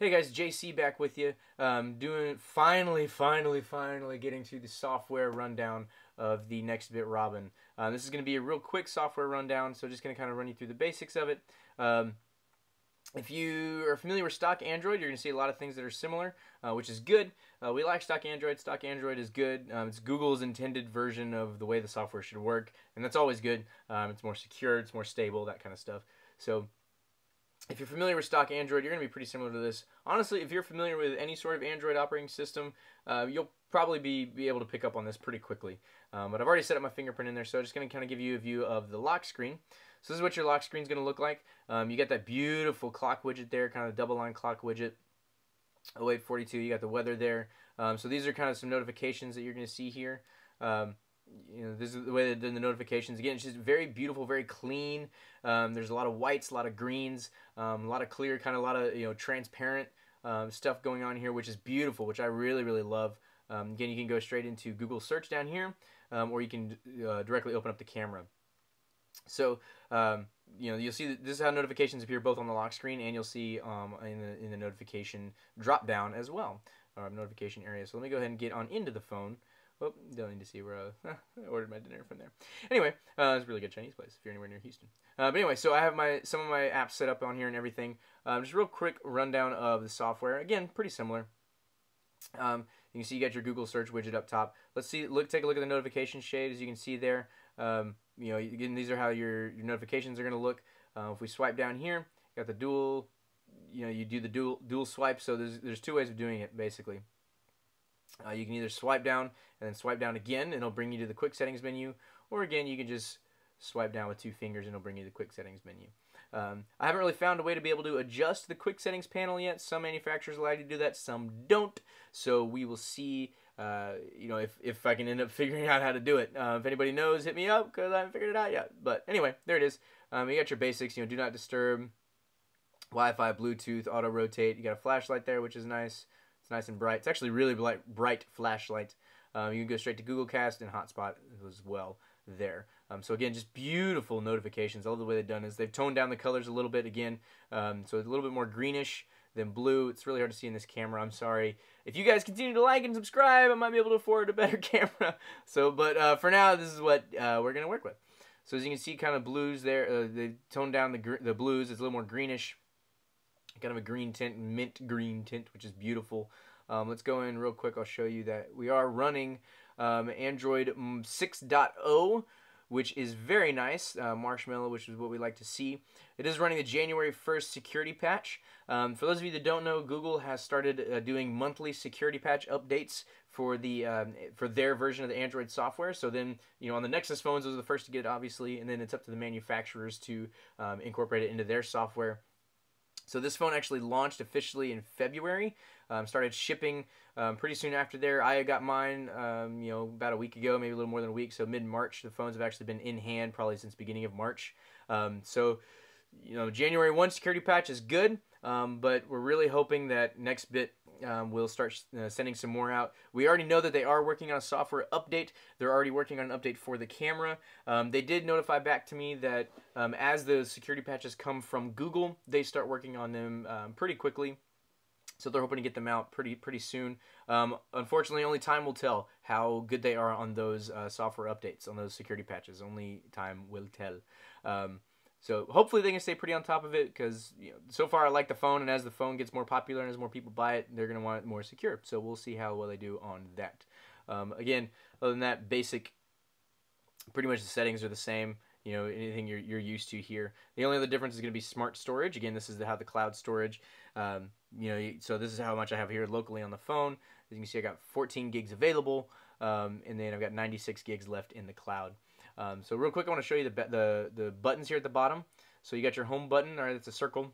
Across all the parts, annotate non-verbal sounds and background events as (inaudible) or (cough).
Hey guys, JC back with you. Um, doing finally, finally, finally getting to the software rundown of the Nextbit Robin. Uh, this is going to be a real quick software rundown, so just going to kind of run you through the basics of it. Um, if you are familiar with stock Android, you're going to see a lot of things that are similar, uh, which is good. Uh, we like stock Android. Stock Android is good. Um, it's Google's intended version of the way the software should work, and that's always good. Um, it's more secure, it's more stable, that kind of stuff. So if you're familiar with stock Android, you're going to be pretty similar to this. Honestly, if you're familiar with any sort of Android operating system, uh, you'll probably be, be able to pick up on this pretty quickly. Um, but I've already set up my fingerprint in there, so I'm just going to kind of give you a view of the lock screen. So this is what your lock screen is going to look like. Um, you got that beautiful clock widget there, kind of double line clock widget. 0842, you got the weather there. Um, so these are kind of some notifications that you're going to see here. Um, you know, this is the way did the notifications. Again, it's just very beautiful, very clean. Um, there's a lot of whites, a lot of greens, um, a lot of clear, kind of a lot of you know transparent um, stuff going on here, which is beautiful, which I really really love. Um, again, you can go straight into Google search down here, um, or you can uh, directly open up the camera. So um, you know you'll see this is how notifications appear both on the lock screen and you'll see in the in the notification drop down as well, or notification area. So let me go ahead and get on into the phone. Oh, don't need to see where I, I (laughs) ordered my dinner from there. Anyway, uh, it's a really good Chinese place if you're anywhere near Houston. Uh, but anyway, so I have my some of my apps set up on here and everything. Um, just real quick rundown of the software. Again, pretty similar. Um, you can see you got your Google search widget up top. Let's see, look, take a look at the notification shade. As you can see there, um, you know, again, these are how your, your notifications are going to look. Uh, if we swipe down here, got the dual, you know, you do the dual dual swipe. So there's there's two ways of doing it basically. Uh, you can either swipe down and then swipe down again, and it'll bring you to the quick settings menu, or again, you can just swipe down with two fingers and it'll bring you to the quick settings menu. Um, I haven't really found a way to be able to adjust the quick settings panel yet. Some manufacturers allow you to do that, some don't. So we will see, uh, you know, if, if I can end up (laughs) figuring out how to do it. Uh, if anybody knows, hit me up because I haven't figured it out yet. But anyway, there it is. Um, you got your basics, you know, do not disturb, Wi-Fi, Bluetooth, auto rotate. You got a flashlight there, which is nice. It's nice and bright. It's actually really bright, bright flashlight. Um, you can go straight to Google Cast and Hotspot as well there. Um, so again, just beautiful notifications. I love the way they've done is they've toned down the colors a little bit again. Um, so it's a little bit more greenish than blue. It's really hard to see in this camera. I'm sorry. If you guys continue to like and subscribe, I might be able to afford a better (laughs) camera. So, but uh, for now, this is what uh, we're gonna work with. So as you can see, kind of blues there. Uh, they toned down the the blues. It's a little more greenish, kind of a green tint, mint green tint, which is beautiful. Um, let's go in real quick. I'll show you that we are running um, Android 6.0 which is very nice. Uh, Marshmallow, which is what we like to see. It is running the January 1st security patch. Um, for those of you that don't know, Google has started uh, doing monthly security patch updates for the um, for their version of the Android software. So then, you know, on the Nexus phones, those are the first to get it, obviously, and then it's up to the manufacturers to um, incorporate it into their software. So this phone actually launched officially in February. Um, started shipping um, pretty soon after there. I got mine, um, you know, about a week ago, maybe a little more than a week. So mid-March, the phones have actually been in hand probably since beginning of March. Um, so, you know, January 1 security patch is good, um, but we're really hoping that Nextbit um, we'll start uh, sending some more out. We already know that they are working on a software update. They're already working on an update for the camera. Um, they did notify back to me that um, as the security patches come from Google, they start working on them um, pretty quickly. So they're hoping to get them out pretty pretty soon. Um, unfortunately, only time will tell how good they are on those uh, software updates, on those security patches. Only time will tell. So hopefully they can stay pretty on top of it because you know, so far I like the phone, and as the phone gets more popular and as more people buy it, they're going to want it more secure. So we'll see how well they do on that. Um, again, other than that, basic, pretty much the settings are the same. You know, anything you're, you're used to here. The only other difference is going to be smart storage. Again, this is the, how the cloud storage. Um, you know, so this is how much I have here locally on the phone. As you can see, I got 14 gigs available, um, and then I've got 96 gigs left in the cloud. Um, so real quick, I want to show you the, the, the buttons here at the bottom. So you got your home button, all right, it's a circle,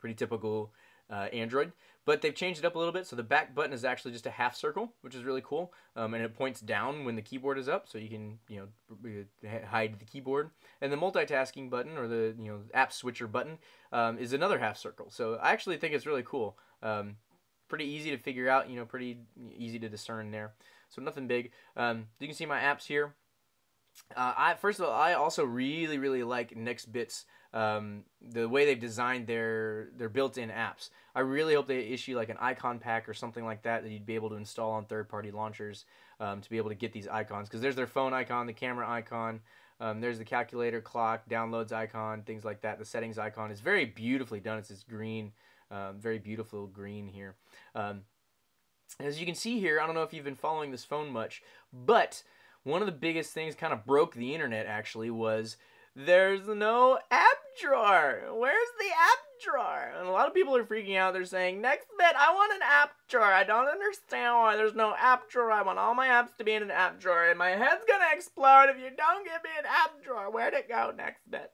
pretty typical uh, Android. But they've changed it up a little bit, so the back button is actually just a half circle, which is really cool. Um, and it points down when the keyboard is up, so you can you know hide the keyboard. And the multitasking button, or the you know app switcher button, um, is another half circle. So I actually think it's really cool. Um, pretty easy to figure out, you know, pretty easy to discern there. So nothing big. Um, you can see my apps here. Uh, I first of all, I also really really like Nextbit's um, the way they've designed their their built-in apps. I really hope they issue like an icon pack or something like that that you'd be able to install on third-party launchers um, to be able to get these icons. Because there's their phone icon, the camera icon. Um, there's the calculator, clock, downloads icon, things like that. The settings icon is very beautifully done. It's this green, um, very beautiful green here. Um, as you can see here, I don't know if you've been following this phone much, but one of the biggest things kind of broke the internet actually was there's no app drawer. Where's the app drawer? And a lot of people are freaking out. They're saying, next bit, I want an app drawer. I don't understand why there's no app drawer. I want all my apps to be in an app drawer. And my head's to explode if you don't give me an app drawer. Where'd it go Nextbit?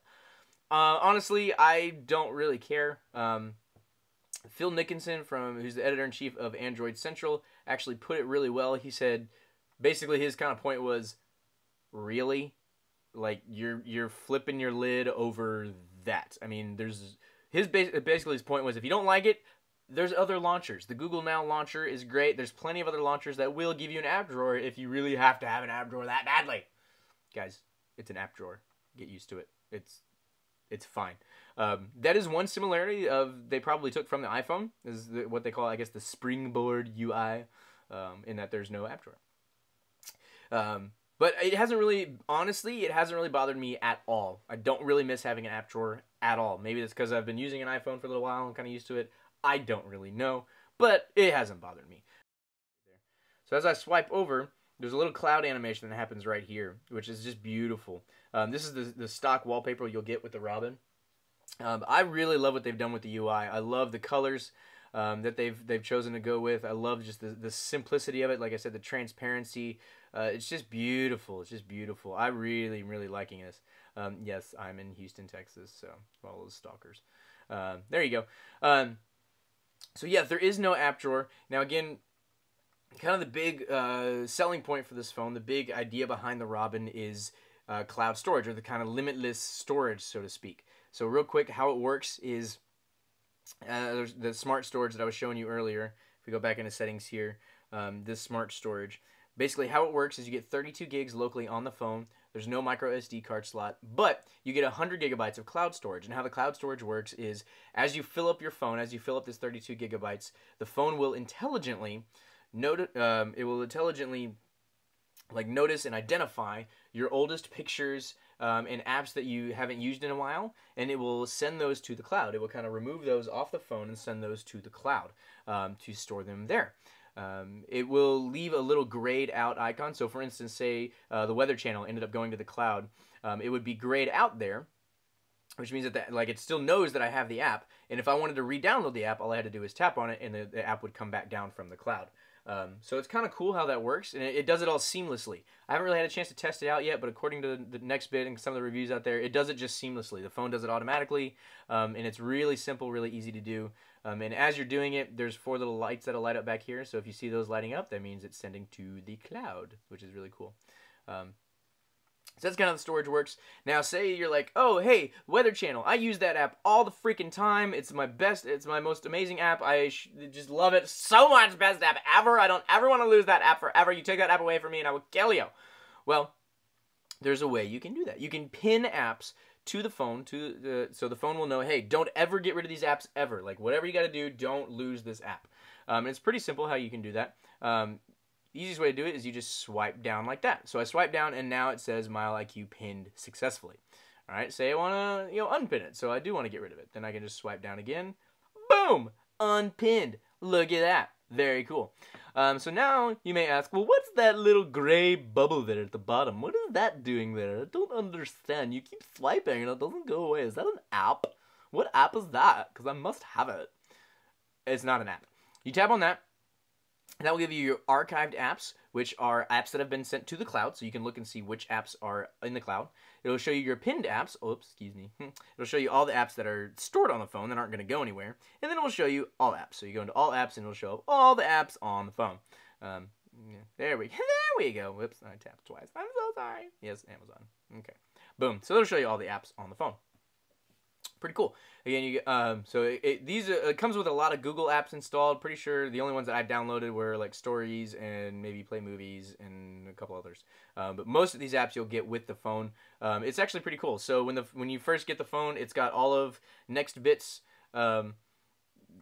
Uh, honestly, I don't really care. Um, Phil Nickinson, from who's the editor in chief of Android Central, actually put it really well. He said, basically, his kind of point was, really, like you're you're flipping your lid over that. I mean, there's his basically his point was, if you don't like it, there's other launchers. The Google Now launcher is great. There's plenty of other launchers that will give you an app drawer if you really have to have an app drawer that badly. Guys, it's an app drawer. Get used to it. It's it's fine. Um, that is one similarity of they probably took from the iPhone is the, what they call I guess the Springboard UI, um, in that there's no app drawer. Um, but it hasn't really, honestly, it hasn't really bothered me at all. I don't really miss having an app drawer at all. Maybe that's because I've been using an iPhone for a little while and kind of used to it. I don't really know, but it hasn't bothered me. So as I swipe over, there's a little cloud animation that happens right here, which is just beautiful. Um, this is the, the stock wallpaper you'll get with the Robin. Um, I really love what they've done with the UI. I love the colors um, that they've they've chosen to go with. I love just the, the simplicity of it. Like I said, the transparency. Uh, it's just beautiful. It's just beautiful. I really, really liking this. Um, yes, I'm in Houston, Texas, so all those stalkers. Uh, there you go. Um, so yeah, there is no app drawer. Now again, kind of the big uh, selling point for this phone, the big idea behind the Robin is uh, cloud storage or the kind of limitless storage, so to speak. So real quick, how it works is uh, the smart storage that I was showing you earlier. If we go back into settings here, um, this smart storage. Basically, how it works is you get 32 gigs locally on the phone. There's no micro SD card slot, but you get 100 gigabytes of cloud storage. And how the cloud storage works is as you fill up your phone, as you fill up this 32 gigabytes, the phone will intelligently note um, it will intelligently like notice and identify your oldest pictures um, and apps that you haven't used in a while, and it will send those to the cloud. It will kind of remove those off the phone and send those to the cloud um, to store them there. Um, it will leave a little grayed out icon. So, for instance, say uh, the Weather Channel ended up going to the cloud, um, it would be grayed out there, which means that the, like it still knows that I have the app. And if I wanted to re-download the app, all I had to do is tap on it, and the, the app would come back down from the cloud. Um, so it's kind of cool how that works, and it, it, does it all seamlessly. I haven't really had a chance to test it out yet, but according to the, the Nextbit and some of the reviews out there, it does it just seamlessly. The phone does it automatically, um, and it's really simple, really easy to do. Um, and as you're doing it, there's four little lights that'll light up back here. So if you see those lighting up, that means it's sending to the cloud, which is really cool. So that's kind of the storage works. Now, say you're like, oh, hey, Weather Channel. I use that app all the freaking time. It's my best, it's my most amazing app. I just love it so much. Best app ever. I don't ever want to lose that app forever. You take that app away from me and I will kill you. Well, there's a way you can do that. You can pin apps to the phone to the so the phone will know hey don't ever get rid of these apps ever like whatever you got to do don't lose this app um, it's pretty simple how you can do that um, easiest way to do it is you just swipe down like that so i swipe down and now it says MileIQ pinned successfully all right say i want to you know unpin it so i do want to get rid of it then i can just swipe down again boom unpinned look at that very cool. Um, so now you may ask, well, what's that little gray bubble there at the bottom? What is that doing there? I don't understand. You keep swiping and it doesn't go away. Is that an app? What app is that? Because I must have it. It's not an app. You tap on that, that will give you your archived apps, which are apps that have been sent to the cloud, so you can look and see which apps are in the cloud. It'll show you your pinned apps. Oops, excuse me. (laughs) It'll show you all the apps that are stored on the phone that aren't going to go anywhere. And then it will show you all apps. So you go into all apps and it'll show all the apps on the phone. Um, yeah, there we go. (laughs) there we go. Whoops, I tapped twice. I'm so sorry. Yes, Amazon. Okay. Boom. So it'll show you all the apps on the phone. Pretty cool. Again, you um, so it, it, these are, it comes with a lot of Google apps installed. Pretty sure the only ones that I downloaded were like Stories and maybe Play Movies and a couple others. Um, but most of these apps you'll get with the phone. Um, it's actually pretty cool. So when the when you first get the phone, it's got all of Nextbit's um,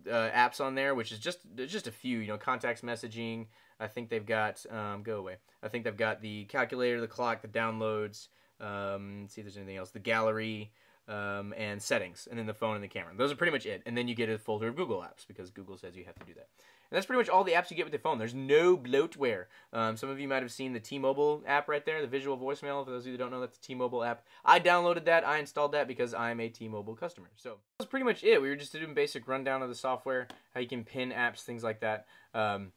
uh, apps on there, which is just just a few. You know, contacts messaging. I think they've got um, go away. I think they've got the calculator, the clock, the downloads. Um, see if there's anything else. The gallery um, and settings, and then the phone and the camera. Those are pretty much it. And then you get a folder of Google apps because Google says you have to do that. And that's pretty much all the apps you get with the phone. There's no bloatware. Um, some of you might have seen the T-Mobile app right there, the visual voicemail. For those of you that don't know, that's the T-Mobile app. I downloaded that. I installed that because I'm a T-Mobile customer. So that's pretty much it. We were just doing basic rundown of the software, how you can pin apps, things like that. Um,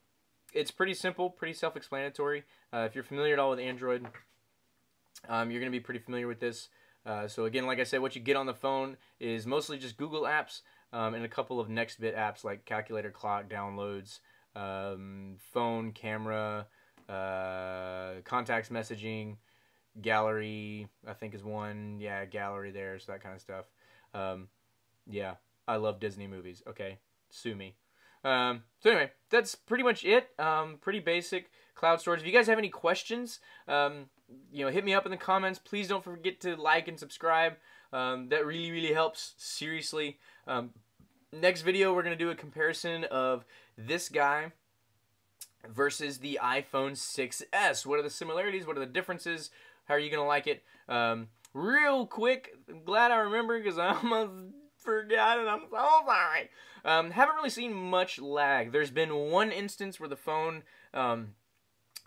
it's pretty simple, pretty self-explanatory. Uh, if you're familiar at all with Android, um, you're going to be pretty familiar with this. Uh, so again, like I said, what you get on the phone is mostly just Google apps um, and a couple of Nextbit apps like calculator, clock, downloads, um, phone, camera, uh, contacts messaging, gallery. I think is one. Yeah, gallery there, so that kind of stuff. Um, yeah, I love Disney movies. Okay, sue me. Um, so anyway, that's pretty much it. Um, pretty basic cloud storage. If you guys have any questions, um, you know, hit me up in the comments. Please don't forget to like and subscribe. Um, that really, really helps. Seriously. Um, next video, we're going to do a comparison of this guy versus the iPhone 6s. What are the similarities? What are the differences? How are you going to like it? Um, real quick, I'm glad I remember because I (laughs) almost forgot and I'm so sorry. Um, haven't really seen much lag. There's been one instance where the phone um,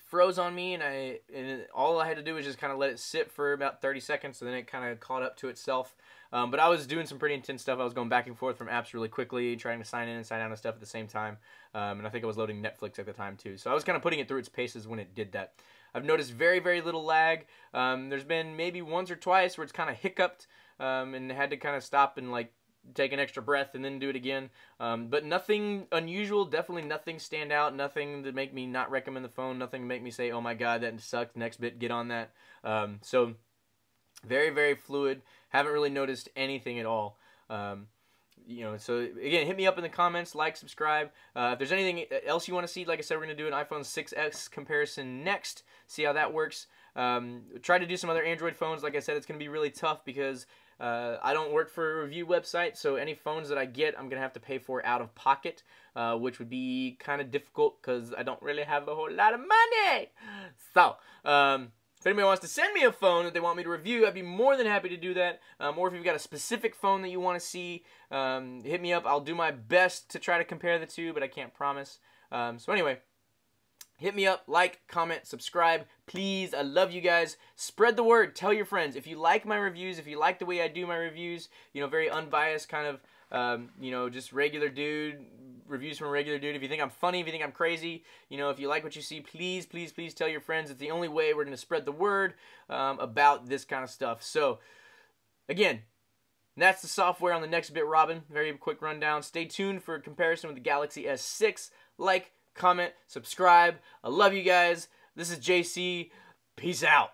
froze on me, and I and all I had to do was just kind of let it sit for about 30 seconds, and then it kind of caught up to itself. Um, but I was doing some pretty intense stuff. I was going back and forth from apps really quickly, trying to sign in and sign out and stuff at the same time. Um, and I think I was loading Netflix at the time too. So I was kind of putting it through its paces when it did that. I've noticed very, very little lag. Um, there's been maybe once or twice where it's kind of hiccuped um, and had to kind of stop and like take an extra breath and then do it again. Um, but nothing unusual, definitely nothing stand out, nothing to make me not recommend the phone, nothing to make me say, oh my god, that sucked, Nextbit, get on that. Um, so, very, very fluid. Haven't really noticed anything at all. Um, you know, so again, hit me up in the comments, like, subscribe. Uh, if there's anything else you want to see, like I said, we're going to do an iPhone 6s comparison next, see how that works. Um, try to do some other Android phones. Like I said, it's going to be really tough because uh, I don't work for a review website, so any phones that I get, I'm going to have to pay for out of pocket, uh, which would be kind of difficult because I don't really have a whole lot of money. So, um, if anybody wants to send me a phone that they want me to review, I'd be more than happy to do that. Um, or if you've got a specific phone that you want to see, um, hit me up. I'll do my best to try to compare the two, but I can't promise. Um, so anyway, hit me up, like, comment, subscribe. Please, I love you guys. Spread the word. Tell your friends. If you like my reviews, if you like the way I do my reviews, you know, very unbiased kind of, um, you know, just regular dude, reviews from a regular dude. If you think I'm funny, if you think I'm crazy, you know, if you like what you see, please, please, please tell your friends. It's the only way we're going to spread the word um, about this kind of stuff. So, again, that's the software on the Nextbit, Robin. Very quick rundown. Stay tuned for a comparison with the Galaxy S6. Like, comment, subscribe. I love you guys. This is JC. Peace out.